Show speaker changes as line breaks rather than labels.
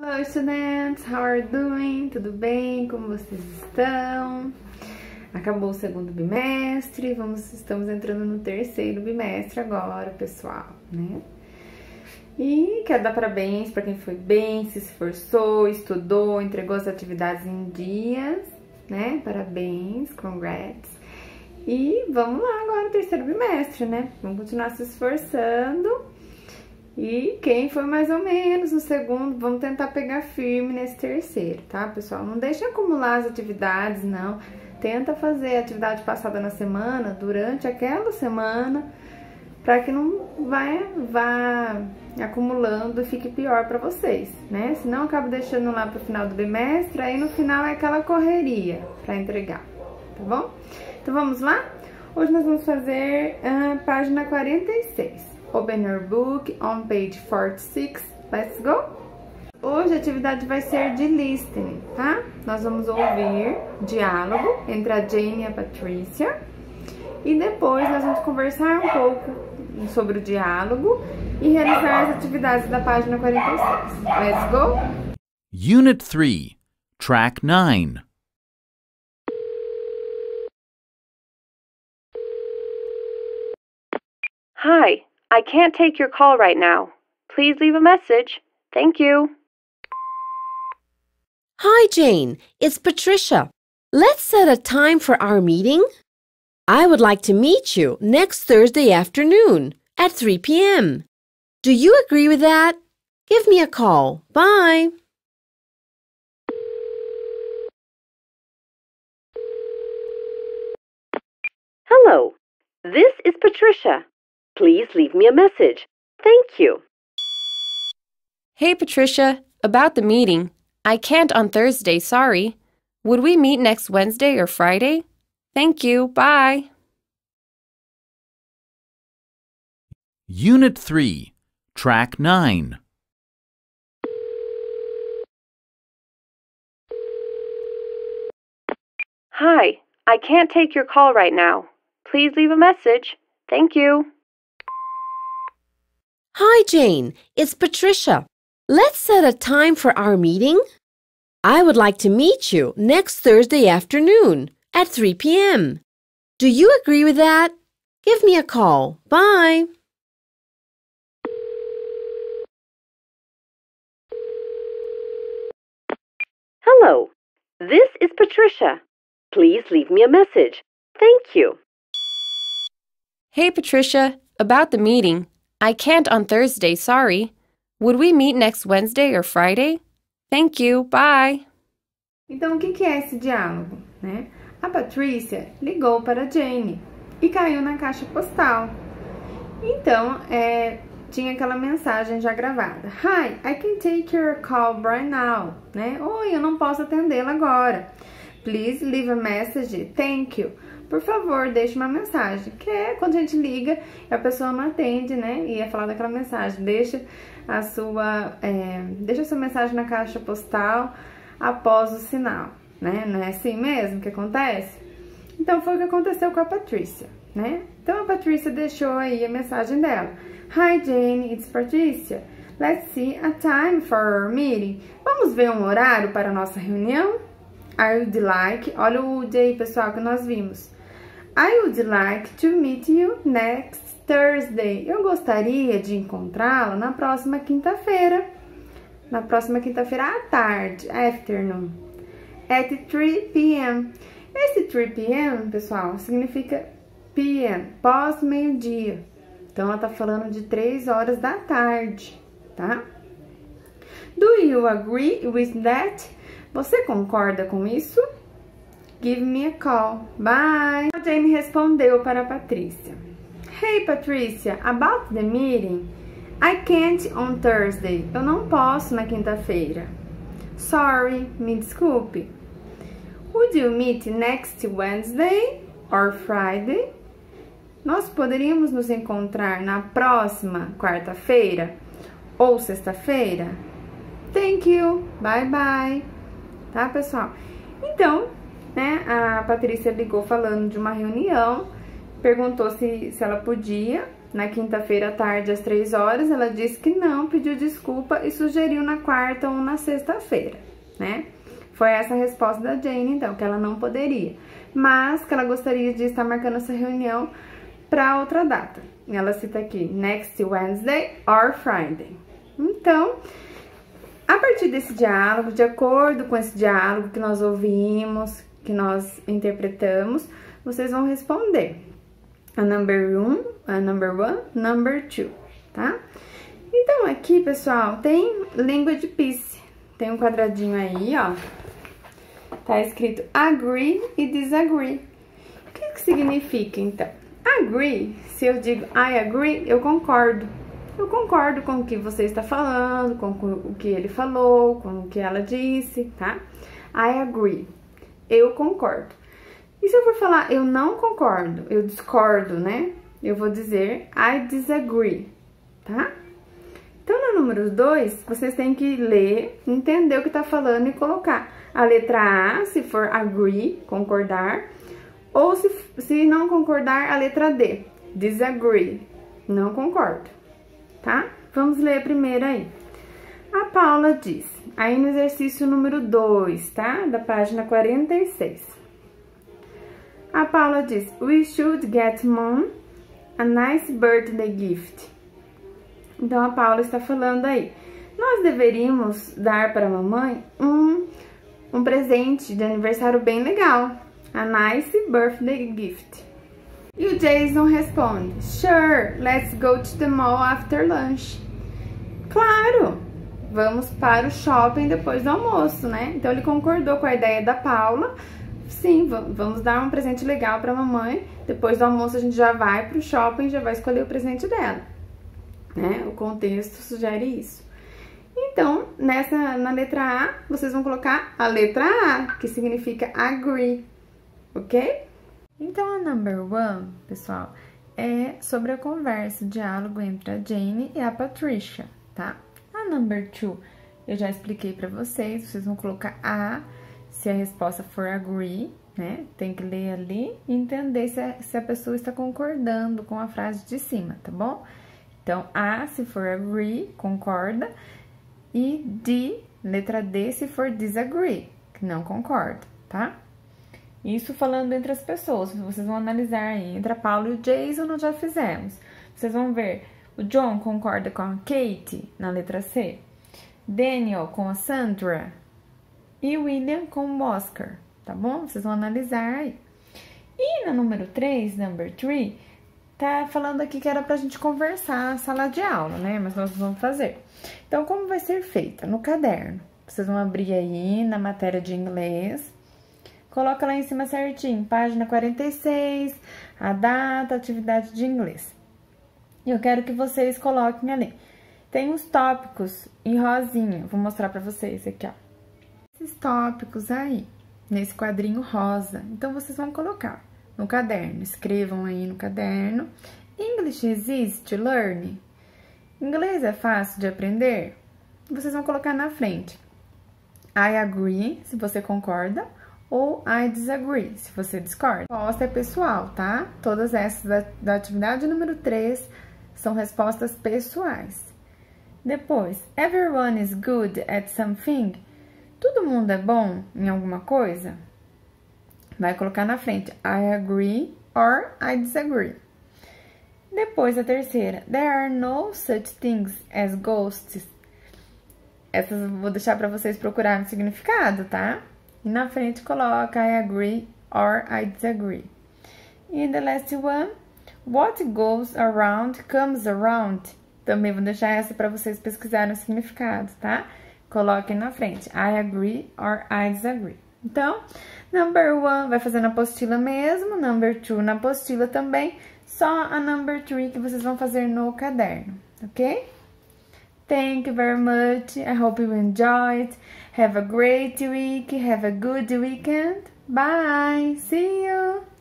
Hello students, how are you doing? Tudo bem? Como vocês estão? Acabou o segundo bimestre, vamos, estamos entrando no terceiro bimestre agora, pessoal, né? E quero dar parabéns para quem foi bem, se esforçou, estudou, entregou as atividades em dias, né? Parabéns, congrats. E vamos lá agora, terceiro bimestre, né? Vamos continuar se esforçando e quem foi mais ou menos no segundo, vamos tentar pegar firme nesse terceiro, tá, pessoal? Não deixe acumular as atividades, não. Tenta fazer a atividade passada na semana, durante aquela semana, para que não vai, vá acumulando e fique pior para vocês, né? Senão acaba deixando lá pro final do bimestre, aí no final é aquela correria para entregar, tá bom? Então vamos lá? Hoje nós vamos fazer a página 46. Open your book on page 46. Let's go! Hoje a atividade vai ser de listening, tá? Nós vamos ouvir diálogo entre a Jane e a Patrícia. E depois nós vamos conversar um pouco sobre o diálogo e realizar as atividades da página 46. Let's go!
Unit 3, Track 9.
Hi, I can't take your call right now. Please leave a message. Thank you.
Hi, Jane. It's Patricia. Let's set a time for our meeting. I would like to meet you next Thursday afternoon at 3 p.m. Do you agree with that? Give me a call. Bye.
Hello, this is Patricia. Please leave me a message. Thank you.
Hey, Patricia, about the meeting. I can't on Thursday, sorry. Would we meet next Wednesday or Friday? Thank you, bye.
Unit 3, Track 9.
Hi, I can't take your call right now. Please leave a message. Thank you.
Hi, Jane. It's Patricia. Let's set a time for our meeting. I would like to meet you next Thursday afternoon at 3 p.m. Do you agree with that? Give me a call. Bye.
Hello, this is Patricia. Please leave me a message. Thank you.
Hey, Patricia, about the meeting. I can't on Thursday, sorry. Would we meet next Wednesday or Friday? Thank you, bye.
Então, o que é esse diálogo, né? A Patrícia ligou para Jane e caiu na caixa postal. Então, é, tinha aquela mensagem já gravada. Hi, I can take your call right now, né? Oi, eu não posso atendê-la agora. Please leave a message. Thank you. Por favor, deixe uma mensagem. Que é quando a gente liga e a pessoa não atende, né? E é falar daquela mensagem. Deixa a sua, é, deixa a sua mensagem na caixa postal após o sinal, né? Não é assim mesmo que acontece? Então foi o que aconteceu com a Patrícia, né? Então a Patrícia deixou aí a mensagem dela. Hi Jane, it's Patricia. Let's see a time for our meeting. Vamos ver um horário para a nossa reunião? I would like, olha o day, pessoal, que nós vimos. I would like to meet you next Thursday. Eu gostaria de encontrá-la na próxima quinta-feira. Na próxima quinta-feira à tarde, afternoon. At 3 p.m. Esse 3 p.m., pessoal, significa p.m., pós-meio-dia. Então, ela tá falando de 3 horas da tarde, tá? Do you agree with that? Você concorda com isso? Give me a call. Bye. A Jane respondeu para Patrícia. Hey, Patrícia, about the meeting. I can't on Thursday. Eu não posso na quinta-feira. Sorry, me desculpe. Would you meet next Wednesday or Friday? Nós poderíamos nos encontrar na próxima quarta-feira ou sexta-feira? Thank you. Bye bye. Tá, pessoal? Então, a Patrícia ligou falando de uma reunião, perguntou se, se ela podia na quinta-feira à tarde às 3 horas, ela disse que não, pediu desculpa e sugeriu na quarta ou na sexta-feira, né? Foi essa a resposta da Jane, então, que ela não poderia, mas que ela gostaria de estar marcando essa reunião para outra data. Ela cita aqui, next Wednesday or Friday. Então, a partir desse diálogo, de acordo com esse diálogo que nós ouvimos, que nós interpretamos, vocês vão responder a number one, a number one, number two, tá? Então, aqui, pessoal, tem language piece. Tem um quadradinho aí, ó. Tá escrito agree e disagree. O que, que significa, então? Agree, se eu digo I agree, eu concordo. Eu concordo com o que você está falando, com o que ele falou, com o que ela disse, tá? I agree. Eu concordo. E se eu for falar eu não concordo, eu discordo, né? Eu vou dizer I disagree, tá? Então, no número 2, vocês têm que ler, entender o que tá falando e colocar a letra A, se for agree, concordar, ou se, se não concordar, a letra D, disagree, não concordo tá? Vamos ler a primeira aí. A Paula diz, aí no exercício número 2, tá? Da página 46. A Paula diz, we should get mom a nice birthday gift. Então, a Paula está falando aí, nós deveríamos dar para a mamãe um, um presente de aniversário bem legal, a nice birthday gift. E o Jason responde: Sure, let's go to the mall after lunch. Claro, vamos para o shopping depois do almoço, né? Então ele concordou com a ideia da Paula. Sim, vamos dar um presente legal para a mamãe. Depois do almoço a gente já vai para o shopping e já vai escolher o presente dela. Né? O contexto sugere isso. Então, nessa na letra A, vocês vão colocar a letra A, que significa agree, ok? Então, a number one, pessoal, é sobre a conversa, o diálogo entre a Jane e a Patricia, tá? Number two, eu já expliquei para vocês, vocês vão colocar a, se a resposta for agree, né? Tem que ler ali e entender se a, se a pessoa está concordando com a frase de cima, tá bom? Então, A se for agree, concorda, e D, letra D, se for disagree, que não concorda, tá? Isso falando entre as pessoas, vocês vão analisar aí. Entre a Paula e o Jason, nós já fizemos. Vocês vão ver, o John concorda com a Kate, na letra C. Daniel com a Sandra. E William com o Oscar, tá bom? Vocês vão analisar aí. E na número 3, number 3, tá falando aqui que era pra gente conversar na sala de aula, né? Mas nós vamos fazer. Então, como vai ser feita? No caderno. Vocês vão abrir aí na matéria de inglês Coloca lá em cima certinho, página 46, a data, atividade de inglês. Eu quero que vocês coloquem ali. Tem os tópicos em rosinha, vou mostrar para vocês aqui, ó. Esses tópicos aí, nesse quadrinho rosa. Então, vocês vão colocar no caderno, escrevam aí no caderno. English is to learn? Inglês é fácil de aprender? Vocês vão colocar na frente. I agree, se você concorda ou I disagree, se você discorda. Resposta é pessoal, tá? Todas essas da, da atividade número 3 são respostas pessoais. Depois, everyone is good at something. Todo mundo é bom em alguma coisa? Vai colocar na frente I agree or I disagree. Depois a terceira, there are no such things as ghosts. Essas eu vou deixar para vocês procurarem o significado, tá? E na frente coloca I agree or I disagree. E the last one, what goes around comes around. Também vou deixar essa para vocês pesquisarem o significado, tá? Coloquem na frente I agree or I disagree. Então, number one vai fazer na apostila mesmo, number two na apostila também, só a number three que vocês vão fazer no caderno, ok? Thank you very much. I hope you enjoyed. Have a great week. Have a good weekend. Bye. See you.